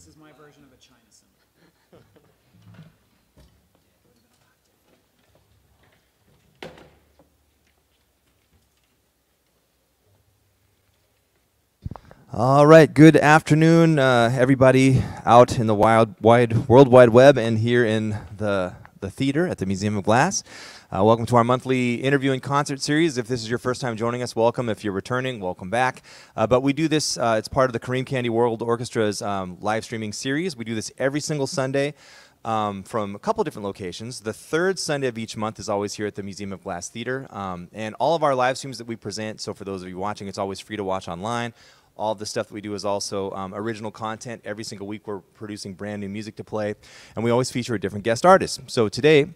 This is my version of a China cymbal. All right. Good afternoon, uh, everybody out in the wild, wide, world wide web, and here in the the theater at the Museum of Glass. Uh, welcome to our monthly interview and concert series. If this is your first time joining us, welcome. If you're returning, welcome back. Uh, but we do this, uh, it's part of the Kareem Kandi World Orchestra's um, live streaming series. We do this every single Sunday um, from a couple different locations. The third Sunday of each month is always here at the Museum of Glass Theater. Um, and all of our live streams that we present, so for those of you watching, it's always free to watch online. All the stuff that we do is also um, original content. Every single week, we're producing brand new music to play, and we always feature a different guest artist. So today,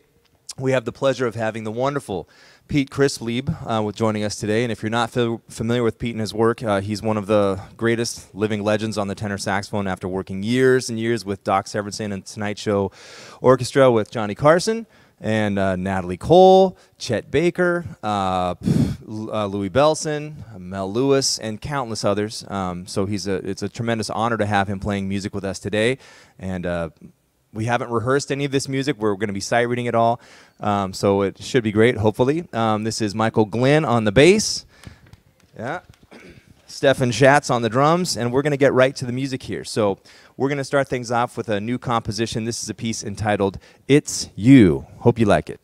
we have the pleasure of having the wonderful Pete Christlieb uh, with joining us today. And if you're not fa- familiar with Pete and his work, uh, he's one of the greatest living legends on the tenor saxophone after working years and years with Doc Severinsen and Tonight Show Orchestra with Johnny Carson and uh, Natalie Cole, Chet Baker, uh, uh, Louis Bellson, Mel Lewis, and countless others. Um, so he's a, it's a tremendous honor to have him playing music with us today. And uh, we haven't rehearsed any of this music. We're going to be sight reading it all. Um, so it should be great, hopefully. Um, this is Michael Glenn on the bass. Yeah. Stefan Schatz on the drums, and we're going to get right to the music here. So we're going to start things off with a new composition. This is a piece entitled It's You. Hope you like it.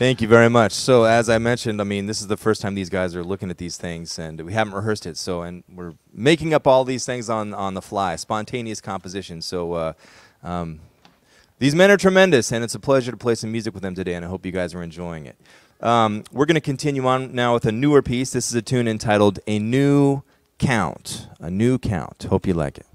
Thank you very much. So, as I mentioned, I mean, this is the first time these guys are looking at these things, and we haven't rehearsed it. So, and we're making up all these things on on the fly, spontaneous composition. So, uh, um, these men are tremendous, and it's a pleasure to play some music with them today. And I hope you guys are enjoying it. Um, we're going to continue on now with a newer piece. This is a tune entitled "A New Count." A new count. Hope you like it.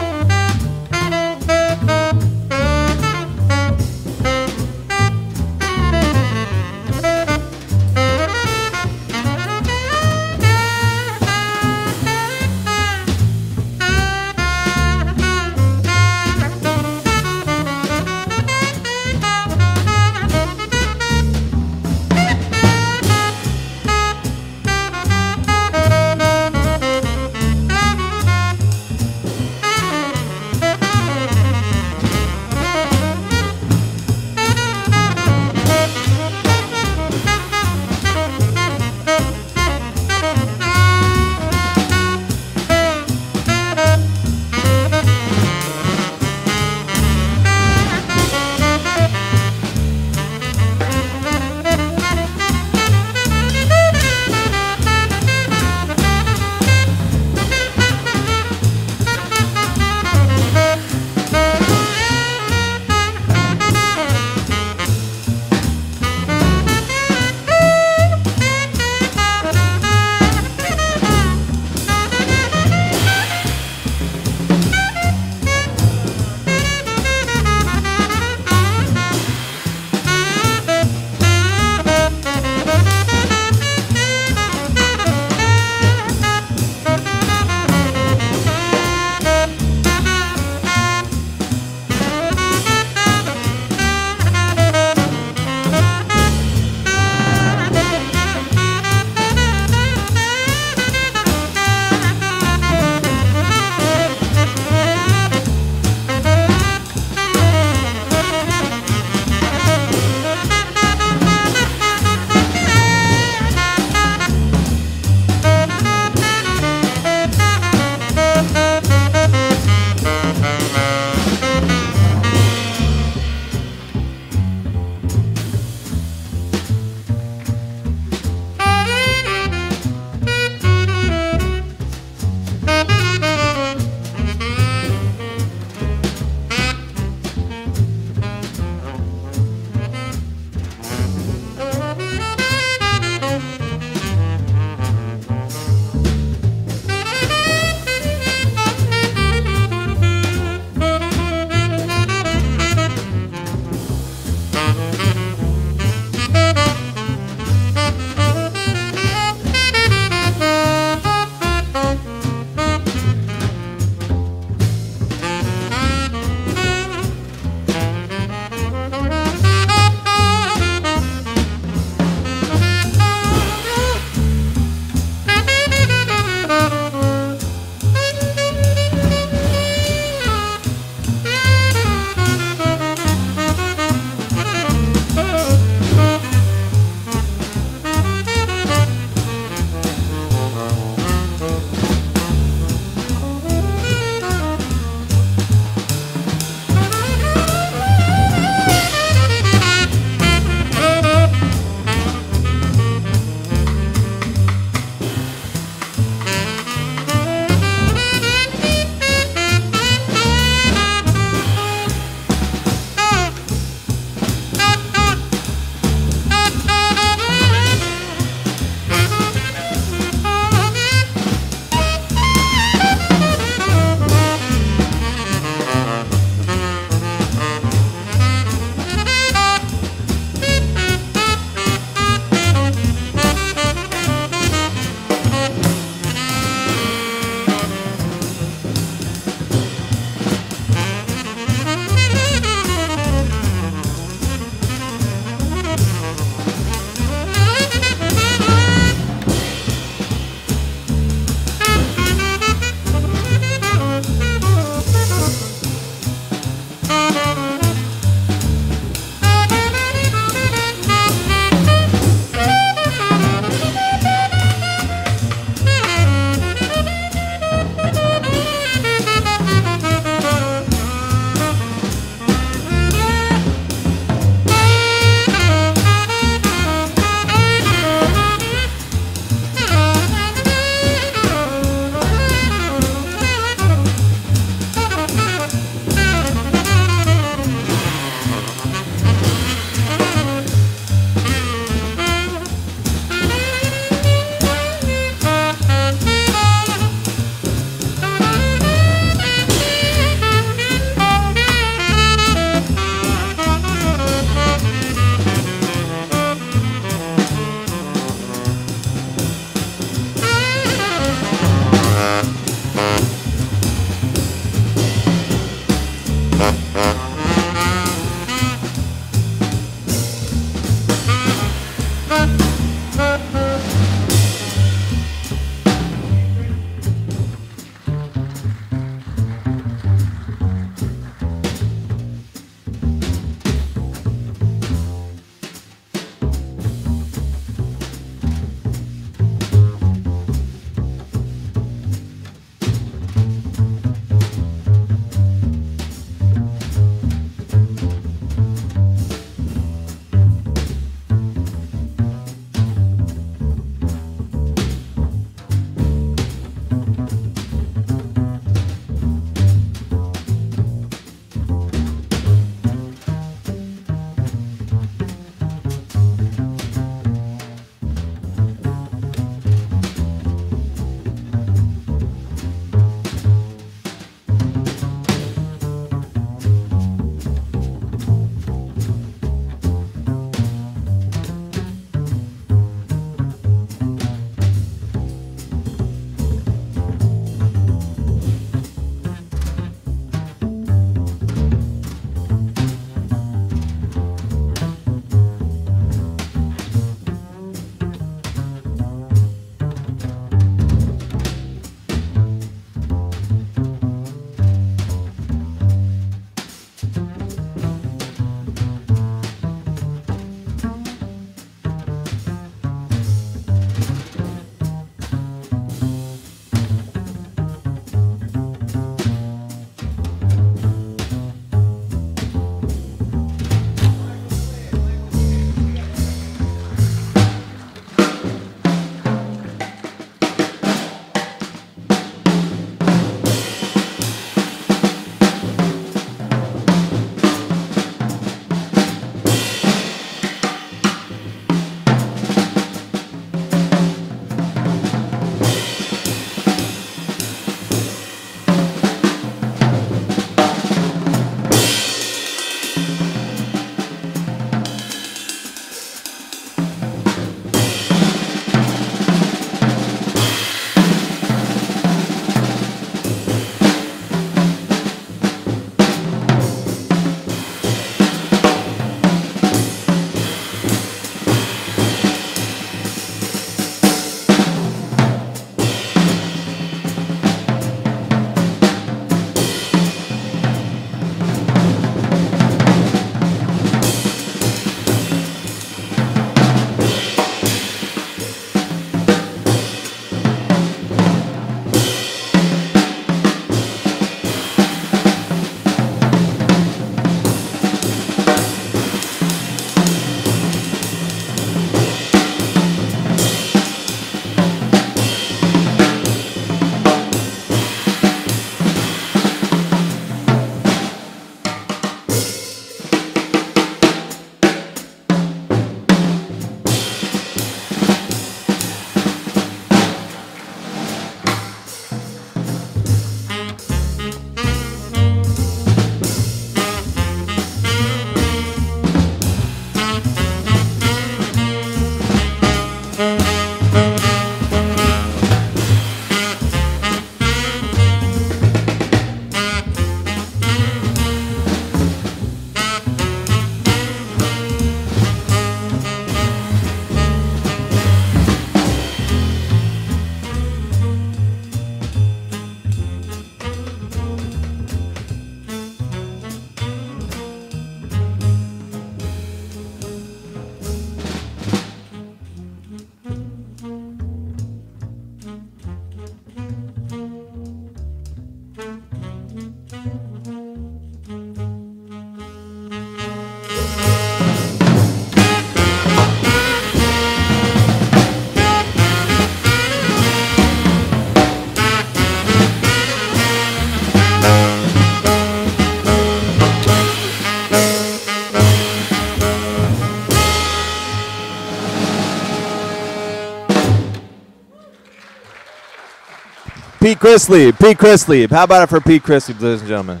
Pete Christlieb. Pete Christlieb. How about it for Pete Christlieb, ladies and gentlemen?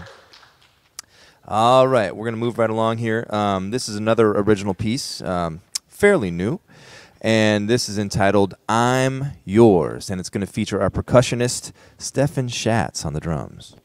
All right, we're going to move right along here. Um, this is another original piece, um, fairly new, and this is entitled I'm Yours, and it's going to feature our percussionist, Stefan Schatz, on the drums.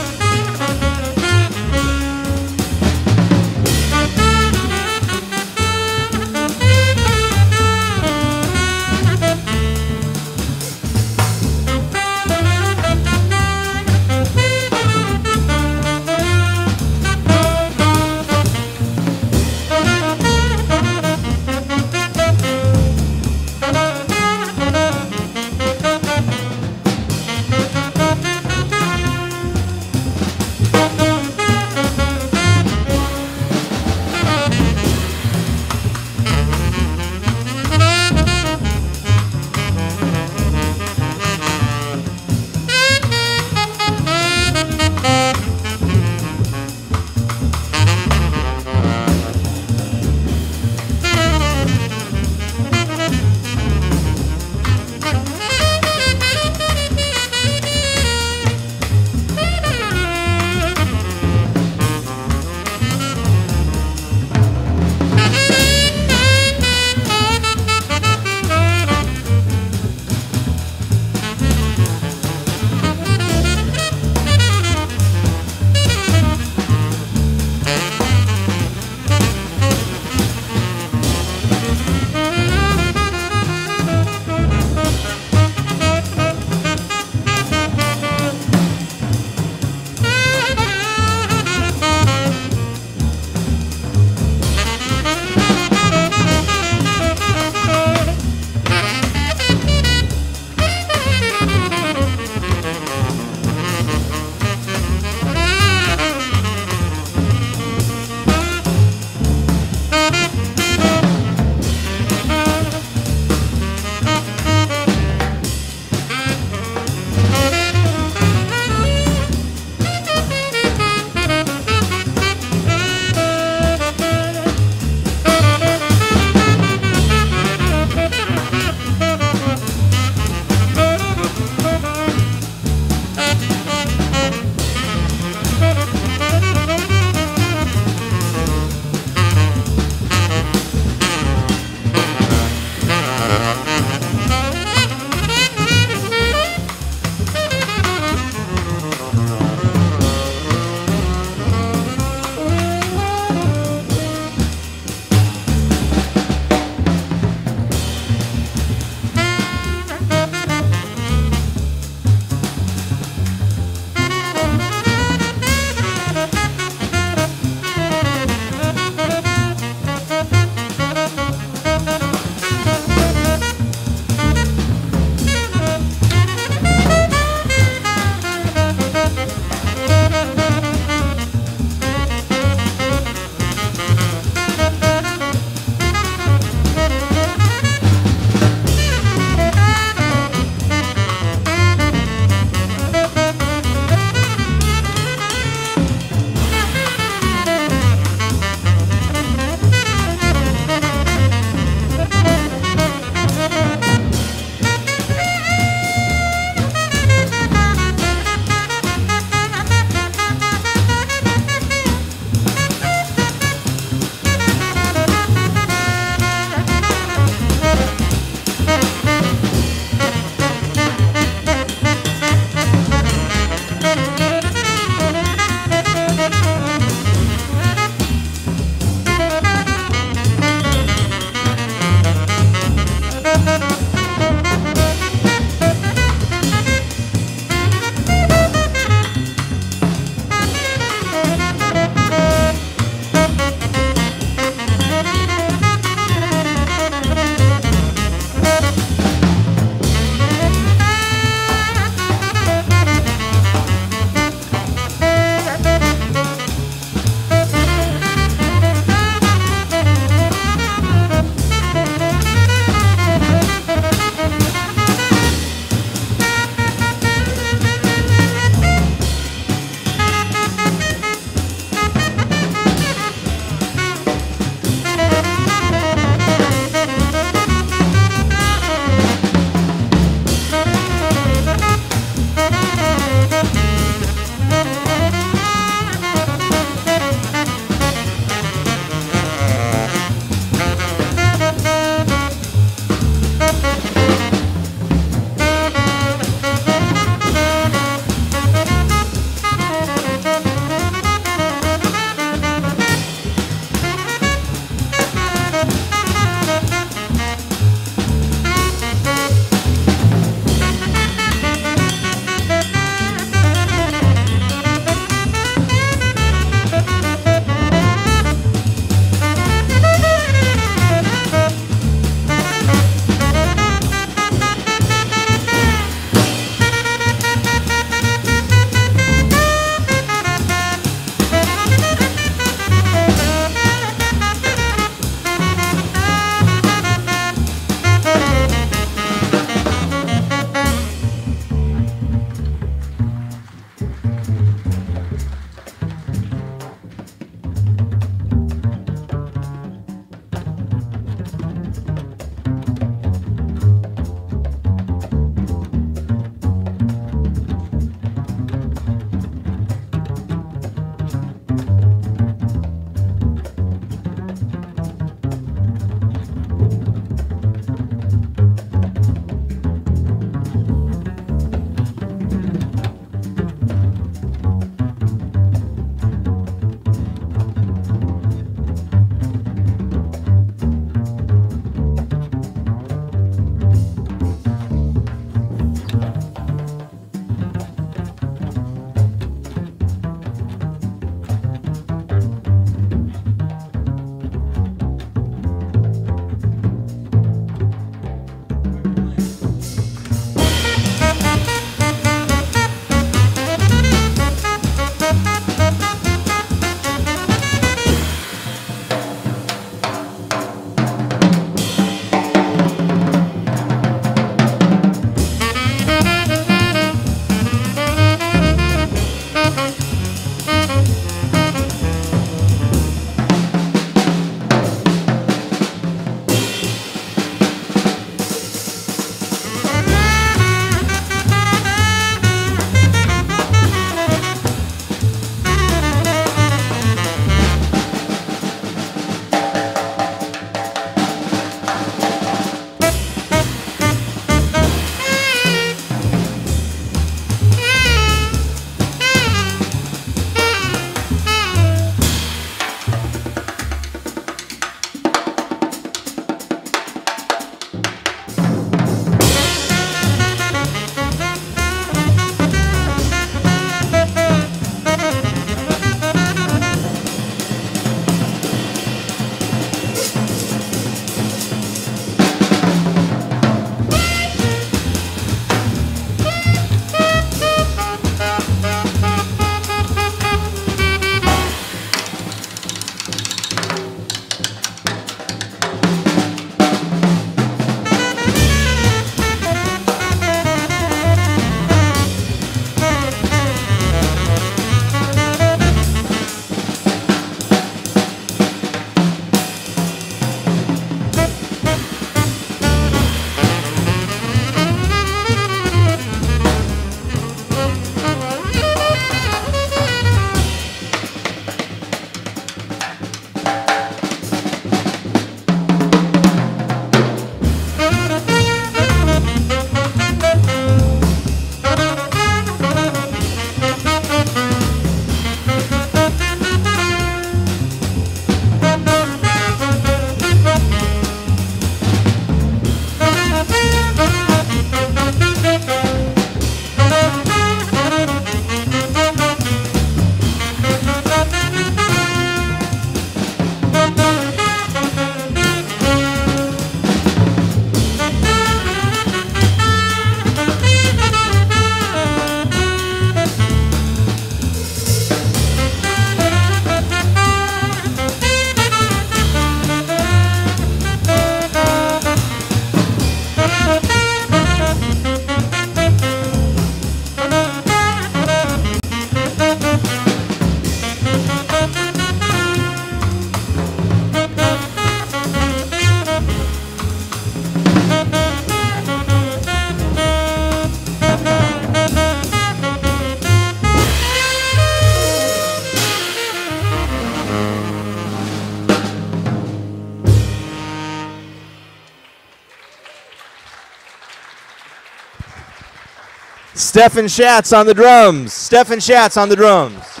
Stefan Schatz on the drums. Stefan Schatz on the drums.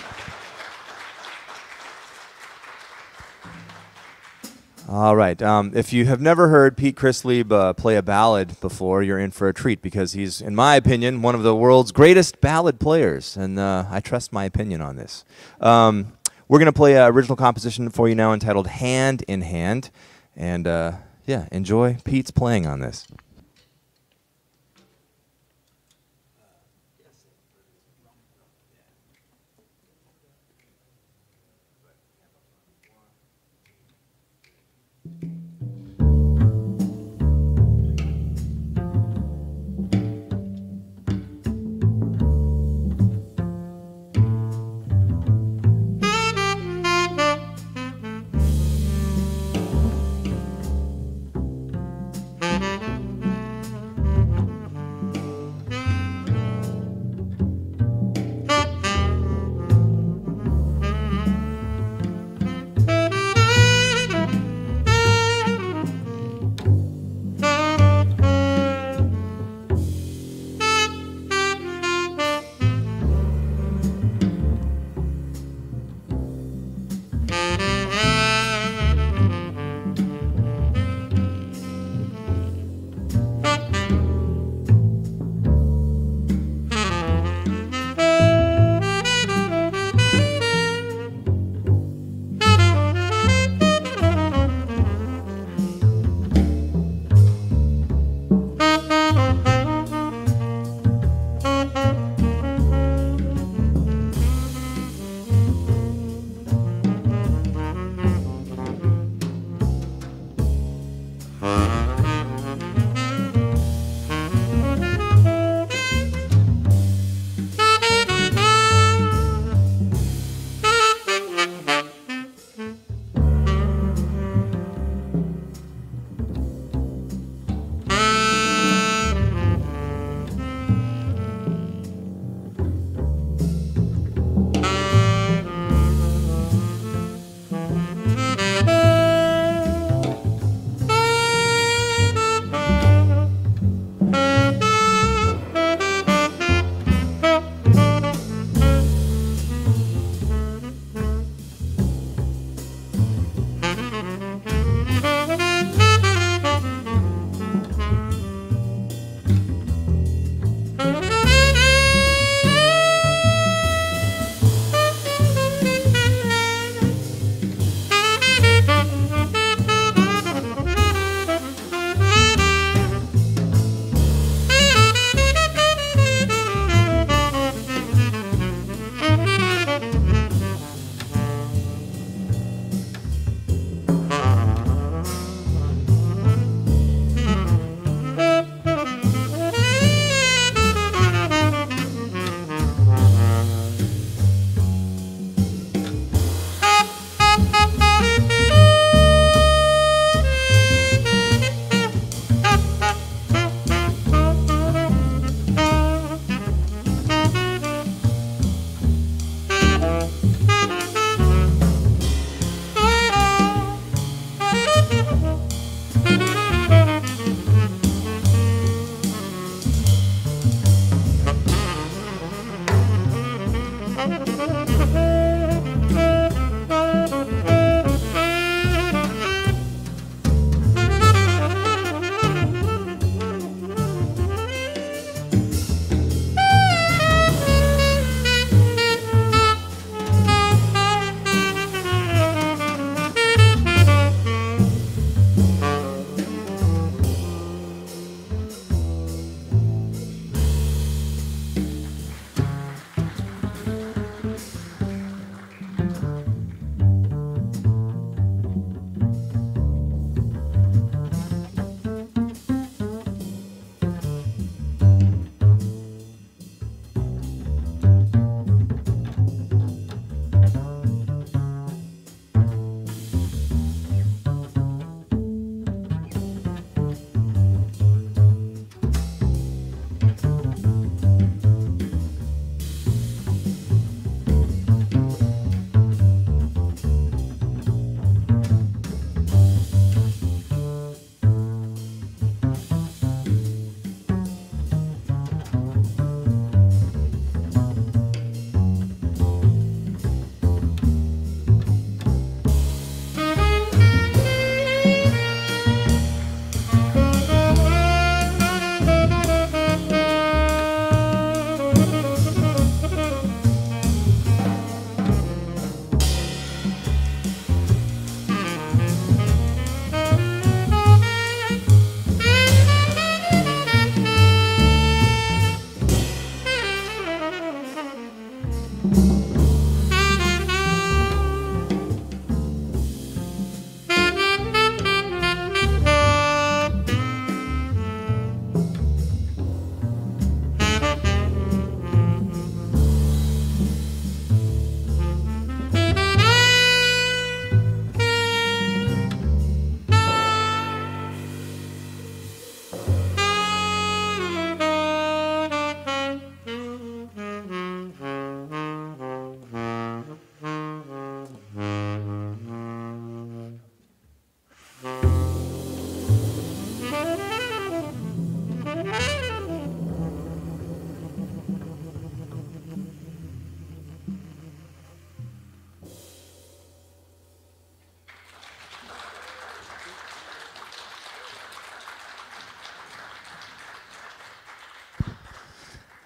All right. Um, if you have never heard Pete Christlieb uh, play a ballad before, you're in for a treat because he's, in my opinion, one of the world's greatest ballad players, and uh, I trust my opinion on this. Um, we're going to play an original composition for you now entitled Hand in Hand, and uh, yeah, enjoy Pete's playing on this.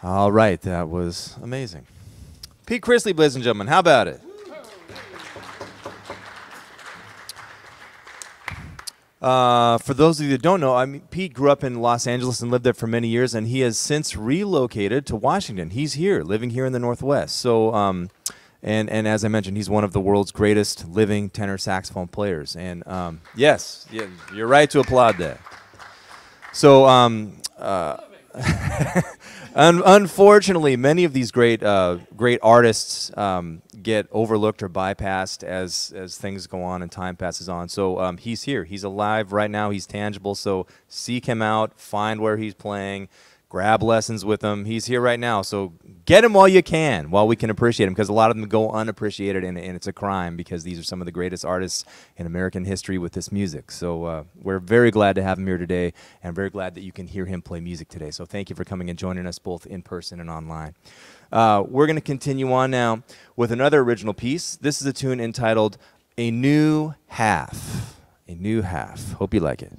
All right, that was amazing. Pete Christlieb, ladies and gentlemen, how about it? Uh, for those of you that don't know, I mean, Pete grew up in Los Angeles and lived there for many years, and he has since relocated to Washington. He's here, living here in the Northwest. So, um, and and as I mentioned, he's one of the world's greatest living tenor saxophone players. And um, yes, yeah, you're right to applaud that. So, um, uh, Un- unfortunately, many of these great uh, great artists um, get overlooked or bypassed as as things go on and time passes on. So um, he's here. He's alive right now. He's tangible. So seek him out. Find where he's playing grab lessons with him. He's here right now, so get him while you can, while we can appreciate him, because a lot of them go unappreciated, and, and, it's a crime because these are some of the greatest artists in American history with this music. So uh, we're very glad to have him here today, and very glad that you can hear him play music today. So thank you for coming and joining us both in person and online. Uh, we're going to continue on now with another original piece. This is a tune entitled "A New Half." A new half. Hope you like it.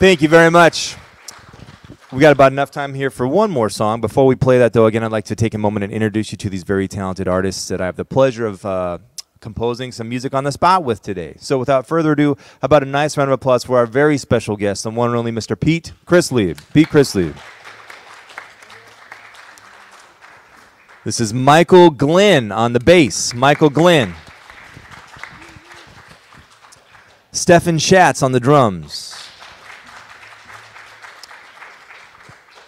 Thank you very much. We got about enough time here for one more song. Before we play that, though, again, I'd like to take a moment and introduce you to these very talented artists that I have the pleasure of uh, composing some music on the spot with today. So, without further ado, how about a nice round of applause for our very special guest, the one and only Mr. Pete Chris Christlieb. Pete Christlieb. This is Michael Glenn on the bass. Michael Glenn. Stefan Schatz on the drums.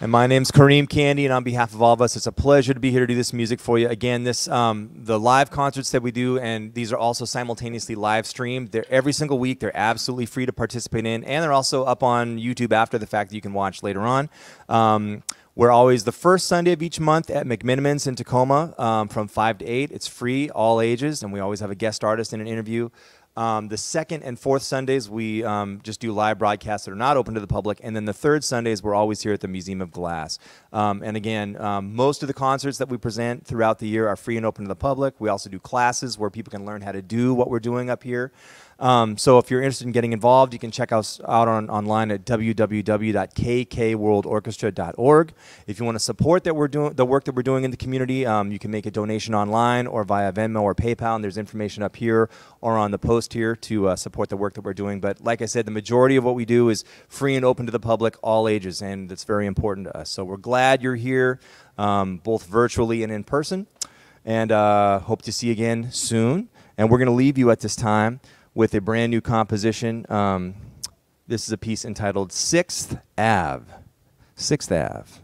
And my name's Kareem Kandi, and on behalf of all of us, it's a pleasure to be here to do this music for you. Again, this um, the live concerts that we do, and these are also simultaneously live streamed. They're every single week. They're absolutely free to participate in, and they're also up on YouTube after the fact that you can watch later on. Um, we're always the first Sunday of each month at McMenamins in Tacoma um, from 5 to 8. It's free, all ages, and we always have a guest artist in an interview. Um, the second and fourth Sundays, we um, just do live broadcasts that are not open to the public. And then the third Sundays, we're always here at the Museum of Glass. Um, and again, um, most of the concerts that we present throughout the year are free and open to the public. We also do classes where people can learn how to do what we're doing up here. Um, so if you're interested in getting involved, you can check us out on, online at www.kkworldorchestra.org. If you want to support that we're doing the work that we're doing in the community, um, you can make a donation online or via Venmo or PayPal. And there's information up here or on the post here to uh, support the work that we're doing. But like I said, the majority of what we do is free and open to the public, all ages, and it's very important to us. So we're glad you're here, um, both virtually and in person, and uh, hope to see you again soon. And we're going to leave you at this time with a brand new composition. Um, this is a piece entitled Sixth Ave. Sixth Ave.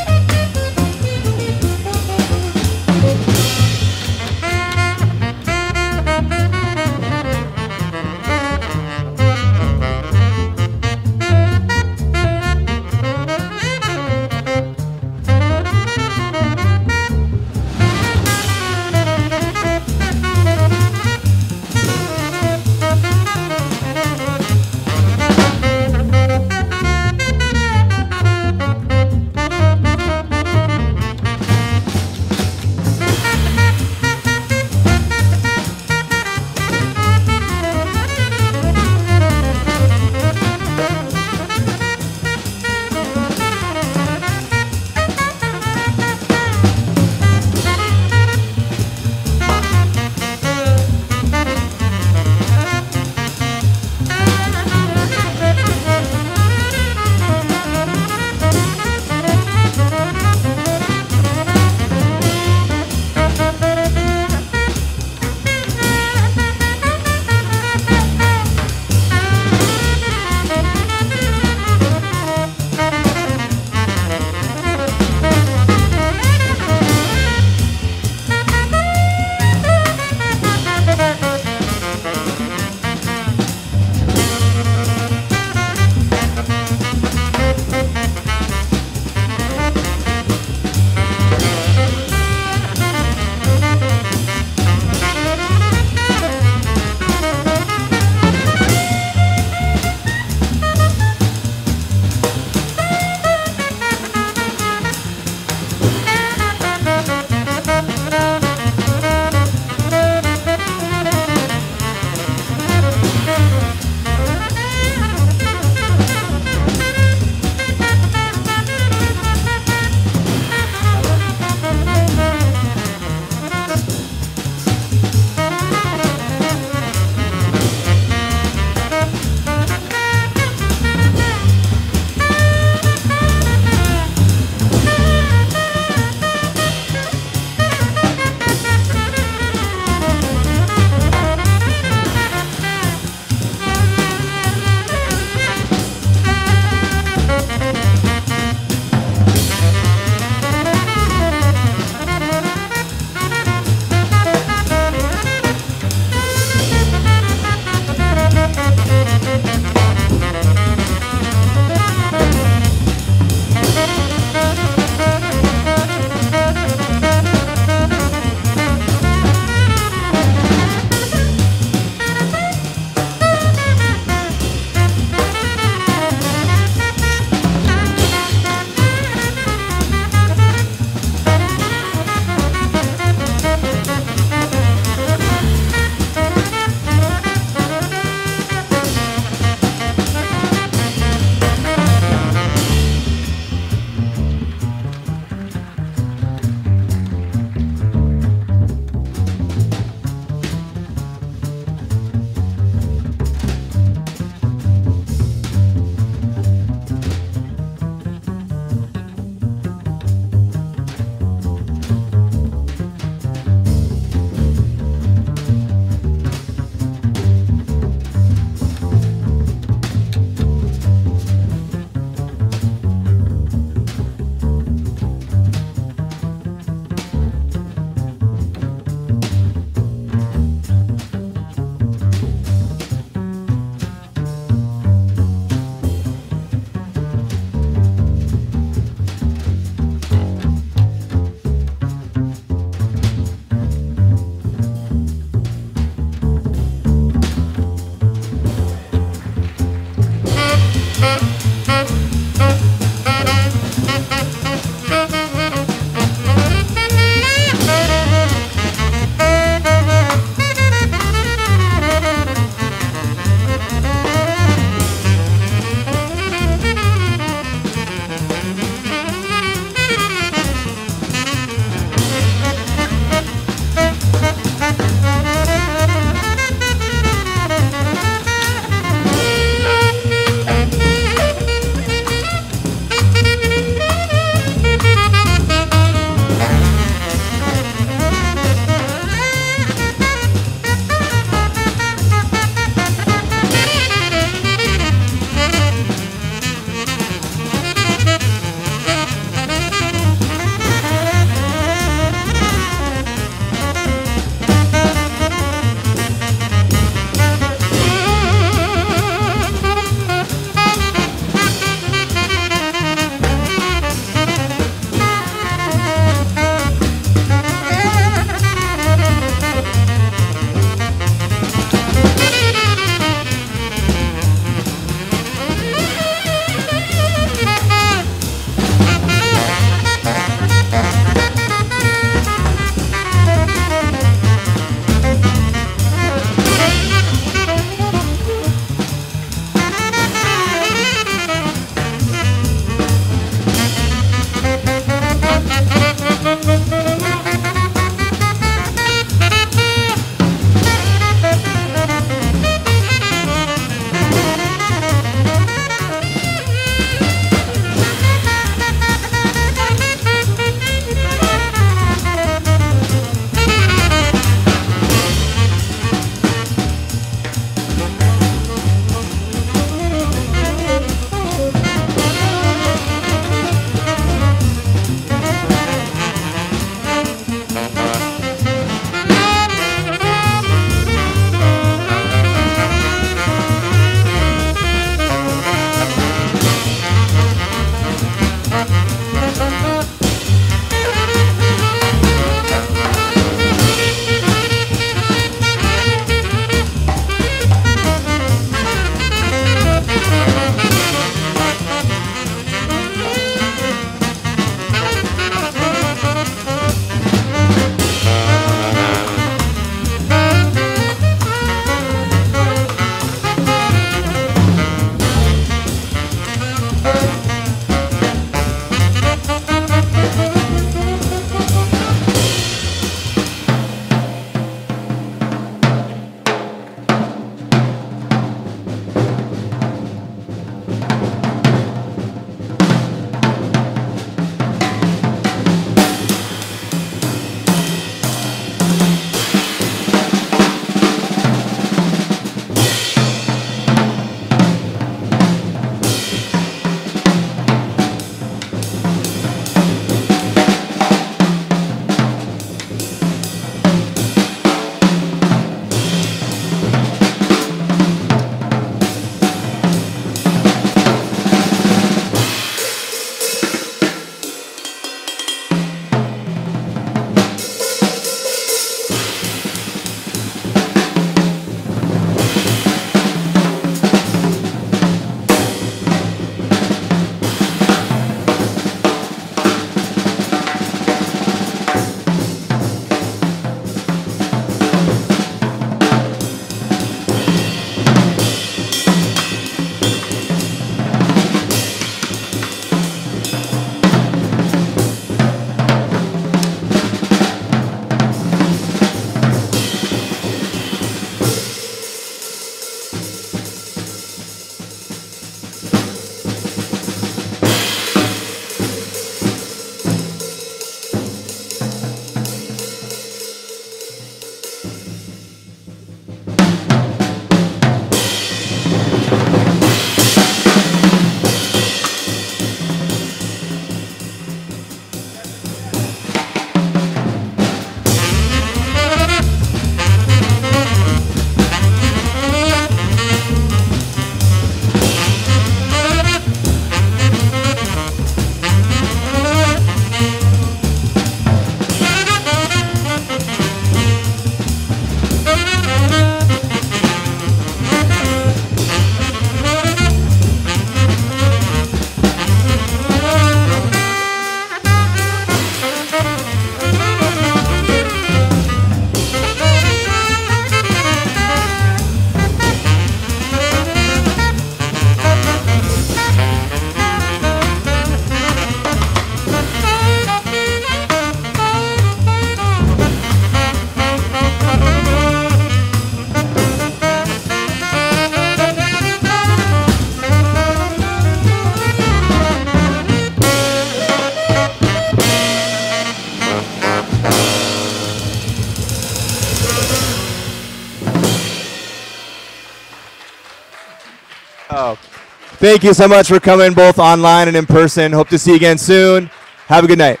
Thank you so much for coming both online and in person. Hope to see you again soon. Have a good night.